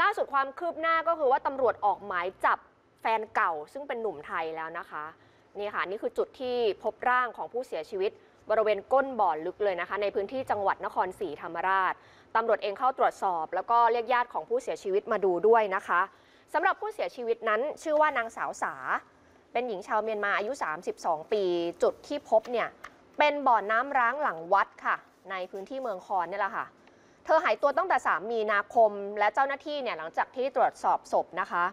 ล่าสุดความคืบหน้าก็คือว่าตำรวจออกหมายจับแฟนเก่า ซึ่งเป็นหนุ่มไทยแล้วนะคะนี่ค่ะนี่คือจุดที่พบร่างของผู้เสียชีวิต บริเวณก้นบ่อลึกเลยนะคะ ในพื้นที่จังหวัดนครศรีธรรมราชตำรวจเองเข้าตรวจสอบ แล้วก็เรียกญาติของผู้เสียชีวิตมาดูด้วยนะคะสำหรับผู้เสียชีวิตนั้น ชื่อว่านางสาวสา เป็นหญิงชาวเมียนมาอายุ 32 ปี จุดที่พบเนี่ยเป็นบ่อน้ำร้างหลังวัดค่ะ ในพื้นที่เมืองคอนนี่แหละค่ะ เธอหายตัวตั้งแต่ 3 มีนาคม และเจ้าหน้าที่เนี่ยหลังจากที่ตรวจสอบศพนะคะ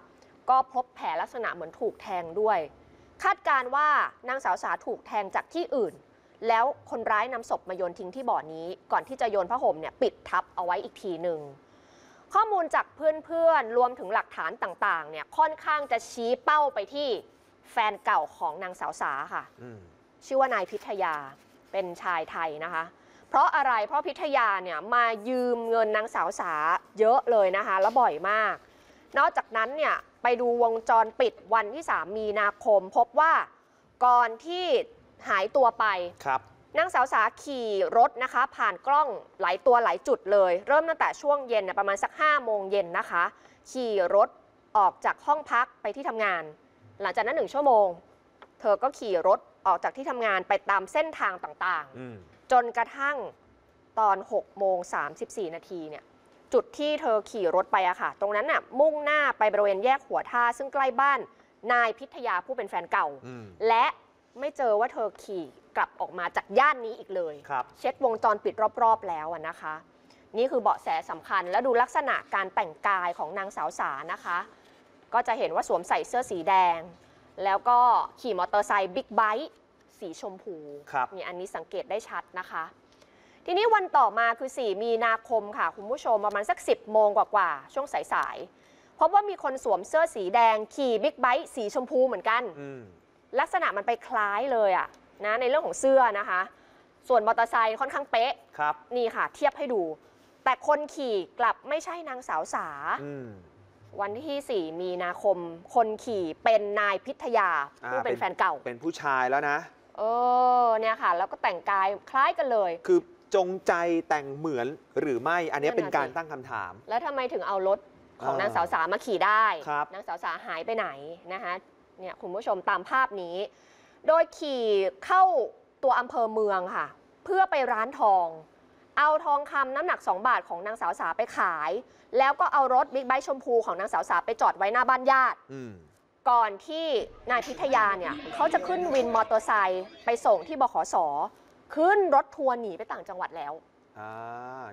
ก็พบแผลลักษณะเหมือนถูกแทงด้วย คาดการณ์ว่านางสาวสาถูกแทงจากที่อื่น แล้วคนร้ายนำศพมาโยนทิ้งที่บ่อนี้ ก่อนที่จะโยนผ้าห่มเนี่ยปิดทับเอาไว้อีกทีหนึ่งข้อมูลจากเพื่อนๆ รวมถึงหลักฐานต่างๆ เนี่ยค่อนข้างจะชี้เป้าไปที่แฟนเก่าของนางสาวสาค่ะอืมชื่อว่านายพิทยา เป็นชายไทยนะคะ เพราะอะไรเพราะพิทยาเนี่ยมายืมเงินนางสาวสาเยอะเลยนะคะแล้วบ่อยมาก นอกจากนั้นเนี่ยไปดูวงจรปิดวันที่ 3 มีนาคม พบว่าก่อนที่หายตัวไปครับนางสาวสาขี่รถนะคะ ผ่านกล้องหลายตัวหลายจุดเลย เริ่มตั้งแต่ช่วงเย็นน่ะประมาณสัก5โมงเย็นนะคะ ขี่รถออกจากห้องพักไปที่ทำงาน หลังจากนั้นหนึ่งชั่วโมง เธอก็ขี่รถออกจากที่ทำงานไปตามเส้นทางต่างอืมๆ จนกระทั่งตอน6โมง34 นาทีเนี่ยจุดที่เธอขี่รถไปอะค่ะ ตรงนั้นน่ะมุ่งหน้าไปบริเวณแยกหัวท่า ซึ่งใกล้บ้านนายพิทยาผู้เป็นแฟนเก่าอืมและไม่เจอว่าเธอขี่กลับออกมาจากย่านนี้อีกเลยครับเช็ดวงจรปิดรอบๆแล้วอะนะคะ นี่คือเบาะแสสำคัญแล้วดูลักษณะการแต่งกายของนางสาวสานะคะ ก็จะเห็นว่าสวมใส่เสื้อสีแดง แล้วก็ขี่มอเตอร์ไซค์บิ๊กไบค์ สีชมพูครับนี่อันนี้สังเกตได้ชัดนะคะ ทีนี้วันต่อมาคือ 4 มีนาคมค่ะ คุณผู้ชมประมาณสัก 10 โมงกว่าๆช่วงสายๆพบว่ามีคนสวมเสื้อสีแดงขี่บิ๊กไบค์สีชมพูเหมือนกันอืมลักษณะมันไปคล้ายเลยอะนะในเรื่องของเสื้อนะคะ ส่วนมอเตอร์ไซค์ค่อนข้างเป๊ะครับนี่ค่ะ เทียบให้ดู แต่คนขี่กลับไม่ใช่นางสาวสาอืมวันที่ 4 มีนาคม คนขี่เป็นนายพิทยาอ่าผู้เป็นเป็นแฟนเก่า เป็นผู้ชายแล้วนะ เออเนี่ยค่ะ แล้วก็แต่งกายคล้ายกันเลย คือจงใจแต่งเหมือนหรือไม่อันนี้นั่นน่ะเป็นการสิ ตั้งคำถาม แล้วทำไมถึงเอารถของอ่านนางสาวสามาขี่ได้ ครับ นางสาวสาหายไปไหนนะคะเนี่ยคุณผู้ชมตามภาพนี้ โดยขี่เข้าตัวอำเภอเมืองค่ะ เพื่อไปร้านทอง เอาทองคำน้ำหนัก 2 บาทของนางสาวสาไปขาย แล้วก็เอารถบิ๊กไบค์ชมพูของนางสาวสาไปจอดไว้หน้าบ้านญาติ อืม ก่อนที่นายพิทยาเนี่ยเขาจะขึ้นวินมอเตอร์ไซค์ไปส่งที่บขสขึ้นรถทัวร์หนีไปต่างจังหวัดแล้วอ่า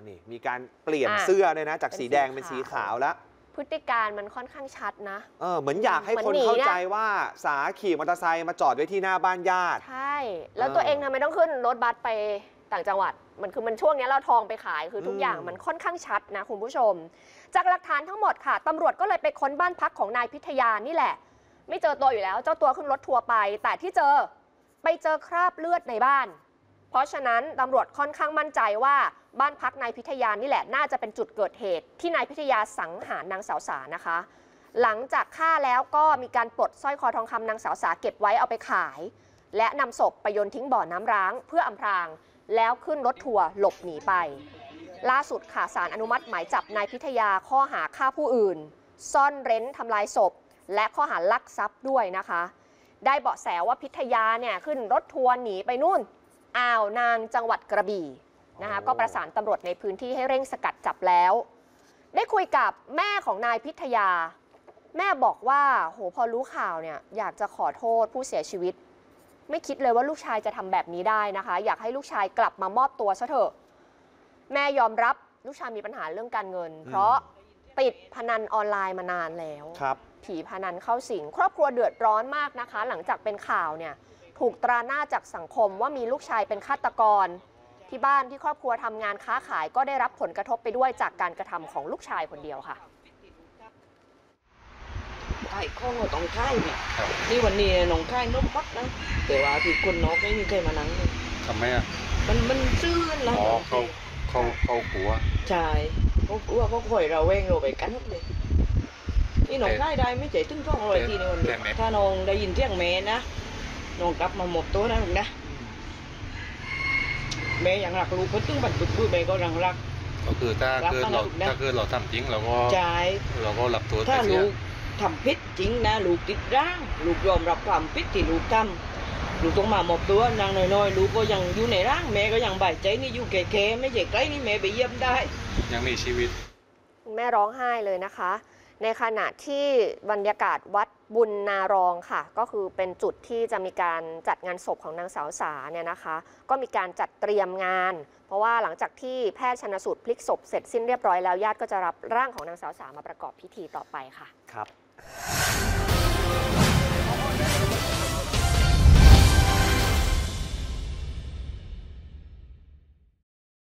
นี่มีการเปลี่ยนอะเสื้อเลยนะ จากเป็นสีแดงสีเป็นสีขาวขาวแล้ว พฤติการมันค่อนข้างชัดนะ เออเหมือนอยากให้เหมือนคนหนีเข้านะใจว่าสาขี่มอเตอร์ไซค์มาจอดไว้ที่หน้าบ้านญาติ ใช่ แล้วตัวเออเองทำไมต้องขึ้นรถบัสไปต่างจังหวัด มันคือมันช่วงเนี้ยเราทองไปขายคือทุกอืมอย่างมันค่อนข้างชัดนะคุณผู้ชม จากหลักฐานทั้งหมดค่ะตำรวจก็เลยไปค้นบ้านพักของนายพิทยานี่แหละ ไม่เจอตัวอยู่แล้ว เจ้าตัวขึ้นรถทัวร์ไป แต่ที่เจอไปเจอคราบเลือดในบ้าน เพราะฉะนั้นตำรวจค่อนข้างมั่นใจว่าบ้านพักนายพิทยานี่แหละน่าจะเป็นจุดเกิดเหตุ ที่นายพิทยาสังหารนางสาวสานะคะ หลังจากฆ่าแล้วก็มีการปลดสร้อยคอทองคำนางสาวสาเก็บไว้เอาไปขาย และนำศพไปโยนทิ้งบ่อน้ำร้างเพื่ออำพราง แล้วขึ้นรถทัวร์หลบหนีไป ล่าสุดค่ะสารอนุมัติหมายจับนายพิทยาข้อหาฆ่าผู้อื่น ซ่อนเร้นทำลายศพ และข้อหาลักทรัพย์ด้วยนะคะ ได้เบาะแสว่าพิทยาเนี่ยขึ้นรถทัวร์หนีไปนู่นอ่าวนางจังหวัดกระบี่นะคะโอ้ก็ประสานตำรวจในพื้นที่ให้เร่งสกัดจับแล้ว ได้คุยกับแม่ของนายพิทยา แม่บอกว่าโหพอรู้ข่าวเนี่ยอยากจะขอโทษผู้เสียชีวิต ไม่คิดเลยว่าลูกชายจะทำแบบนี้ได้นะคะ อยากให้ลูกชายกลับมามอบตัวซะเถอะ แม่ยอมรับลูกชายมีปัญหาเรื่องการเงิน เพราะ ติดพนันออนไลน์มานานแล้ว ครับ ผีพนันเข้าสิง ครอบครัวเดือดร้อนมากนะคะ หลังจากเป็นข่าวเนี่ยถูกตราหน้าจากสังคมว่ามีลูกชายเป็นฆาตกร ที่บ้านที่ครอบครัวทำงานค้าขายก็ได้รับผลกระทบไปด้วยจากการกระทำของลูกชายคนเดียวค่ะไข่ข้องเราต้องไข่เนี่ยครับนี่วันนี้น้องไข่นุ่มปักนะแต่ว่าที่คนนอกไม่มีใครมานั่งเลยทำไมอะมันมันซื่นแล้วอ๋อเขาเขาเขากลัว ใช่ เขากลัวเขาคอยเราเวงเราไปกันหมดเลยนี่น้องไข่ได้ไม่ใจตึ้งท้องอร่อยทีในวันนี้ถ้าน้องได้ยินเสียงแม่นะน้องกลับมาหมดตัวนะลูกนะแม่ยังรักลูกก็ตึ้งบันตุกพูดแม่ก็ยังรัก ก็คือถ้ารับเกิดเราถ้าเกิดเราทำจริงเราก็จ่เราก็รับตัวถ้าลูกทำผิดจริงนะลูกติดร่าง ลูกยอมรับความผิดที่ลูกทำ ลูกต้องมามอบตัวนางน้อยๆลูกก็ยังอยู่ในร่างแม่ก็ยังบายใจนี่อยู่แก่ๆไม่ใช่ใกล้นี่แม่ไปเยี่ยมได้ ยังมีชีวิตคุณแม่ร้องไห้เลยนะคะ ในขณะที่บรรยากาศวัดบุญนารองค่ะ ก็คือเป็นจุดที่จะมีการจัดงานศพของนางสาวสาเนี่ยนะคะ ก็มีการจัดเตรียมงาน เพราะว่าหลังจากที่แพทย์ชนสูตรพลิกศพเสร็จสิ้นเรียบร้อยแล้วญาติก็จะรับร่างของนางสาวสามาประกอบพิธีต่อไปค่ะ ครับ